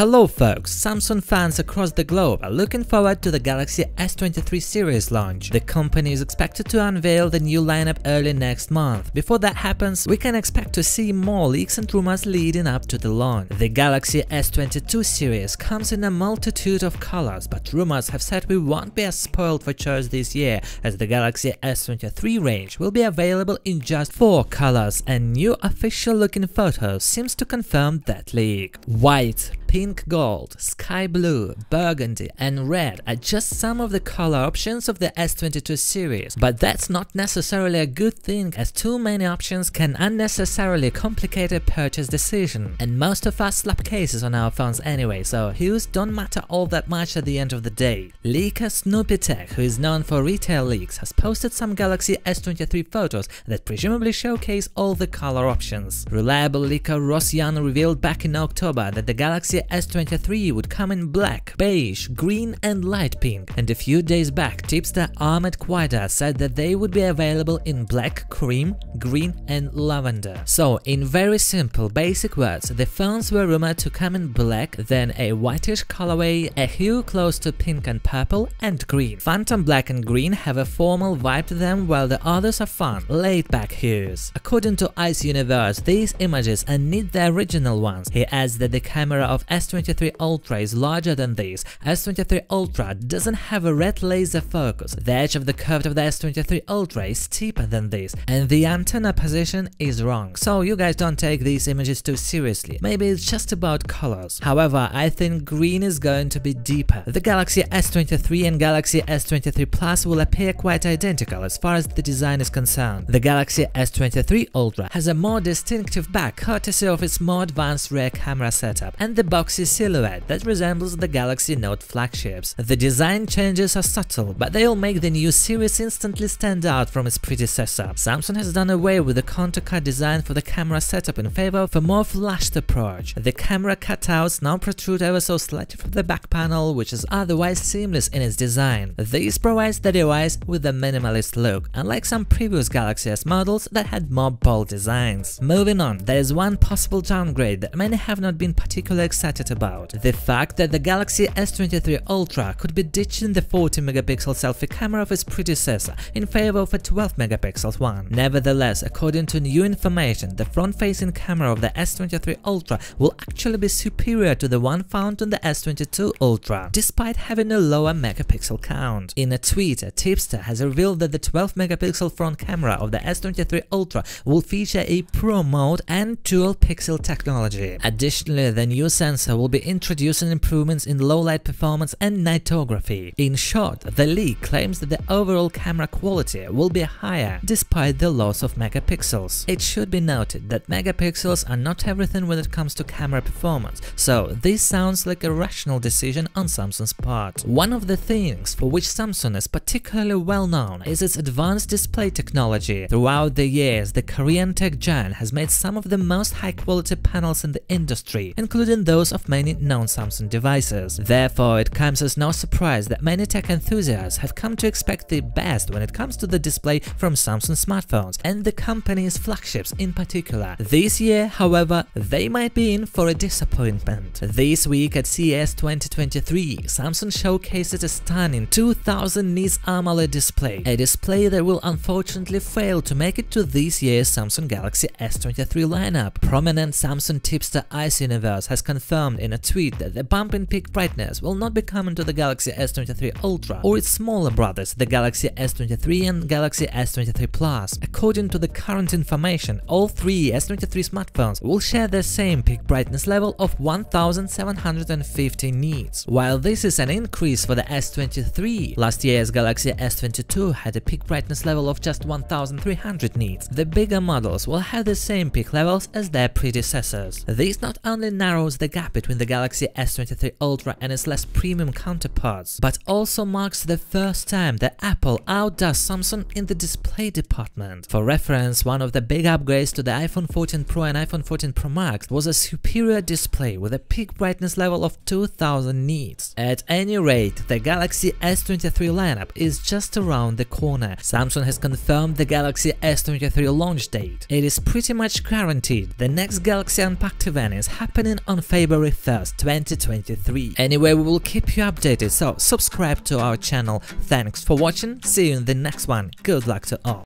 Hello folks, Samsung fans across the globe are looking forward to the Galaxy S23 series launch. The company is expected to unveil the new lineup early next month. Before that happens, we can expect to see more leaks and rumors leading up to the launch. The Galaxy S22 series comes in a multitude of colors, but rumors have said we won't be as spoiled for choice this year, as the Galaxy S23 range will be available in just 4 colors, and new official looking photos seems to confirm that leak. White, pink gold, sky blue, burgundy and red are just some of the color options of the S22 series, but that's not necessarily a good thing as too many options can unnecessarily complicate a purchase decision, and most of us slap cases on our phones anyway, so hues don't matter all that much at the end of the day. Leaker Snoopy Tech, who is known for retail leaks, has posted some Galaxy S23 photos that presumably showcase all the color options. Reliable leaker Ross Young revealed back in October that the Galaxy S23 would come in black, beige, green and light pink, and a few days back tipster Ahmed Qwaider said that they would be available in black, cream, green and lavender. So in very simple basic words, the phones were rumored to come in black, then a whitish colorway, a hue close to pink and purple, and green. Phantom black and green have a formal vibe to them while the others are fun, laid-back hues. According to Ice Universe, these images are not the original ones. He adds that the camera of S23 Ultra is larger than these. S23 Ultra doesn't have a red laser focus. The edge of the curve of the S23 Ultra is steeper than this, and the antenna position is wrong. So you guys don't take these images too seriously. Maybe it's just about colors. However, I think green is going to be deeper. The Galaxy S23 and Galaxy S23 Plus will appear quite identical as far as the design is concerned. The Galaxy S23 Ultra has a more distinctive back courtesy of its more advanced rear camera setup and the boxy silhouette that resembles the Galaxy Note flagships. The design changes are subtle, but they'll make the new series instantly stand out from its predecessor. Samsung has done away with the contour cut design for the camera setup in favor of a more flashed approach. The camera cutouts now protrude ever so slightly from the back panel, which is otherwise seamless in its design. This provides the device with a minimalist look, unlike some previous Galaxy S models that had more bold designs. Moving on, there is one possible downgrade that many have not been particularly excited about. The fact that the Galaxy S23 Ultra could be ditching the 40-megapixel selfie camera of its predecessor in favor of a 12-megapixel one. Nevertheless, according to new information, the front-facing camera of the S23 Ultra will actually be superior to the one found on the S22 Ultra, despite having a lower megapixel count. In a tweet, a tipster has revealed that the 12-megapixel front camera of the S23 Ultra will feature a Pro mode and dual-pixel technology. Additionally, the new sensor will be introducing improvements in low-light performance and nightography. In short, the leak claims that the overall camera quality will be higher despite the loss of megapixels. It should be noted that megapixels are not everything when it comes to camera performance, so this sounds like a rational decision on Samsung's part. One of the things for which Samsung is particularly well known is its advanced display technology. Throughout the years, the Korean tech giant has made some of the most high-quality panels in the industry, including those of many known Samsung devices. Therefore, it comes as no surprise that many tech enthusiasts have come to expect the best when it comes to the display from Samsung smartphones, and the company's flagships in particular. This year, however, they might be in for a disappointment. This week at CES 2023, Samsung showcased a stunning 2000 nits AMOLED display, a display that will unfortunately fail to make it to this year's Samsung Galaxy S23 lineup. Prominent Samsung tipster Ice Universe has confirmed in a tweet that the bump in peak brightness will not be coming to the Galaxy S23 Ultra or its smaller brothers, the Galaxy S23 and Galaxy S23 Plus. According to the current information, all three S23 smartphones will share the same peak brightness level of 1750 nits. While this is an increase for the S23, last year's Galaxy S22 had a peak brightness level of just 1300 nits. The bigger models will have the same peak levels as their predecessors. This not only narrows the gap between the Galaxy S23 Ultra and its less premium counterparts, but also marks the first time that Apple outdoes Samsung in the display department. For reference, one of the big upgrades to the iPhone 14 Pro and iPhone 14 Pro Max was a superior display with a peak brightness level of 2000 nits. At any rate, the Galaxy S23 lineup is just around the corner. Samsung has confirmed the Galaxy S23 launch date. It is pretty much guaranteed the next Galaxy Unpacked event is happening on February February 1st, 2023. Anyway, we will keep you updated, so subscribe to our channel. Thanks for watching, see you in the next one, good luck to all.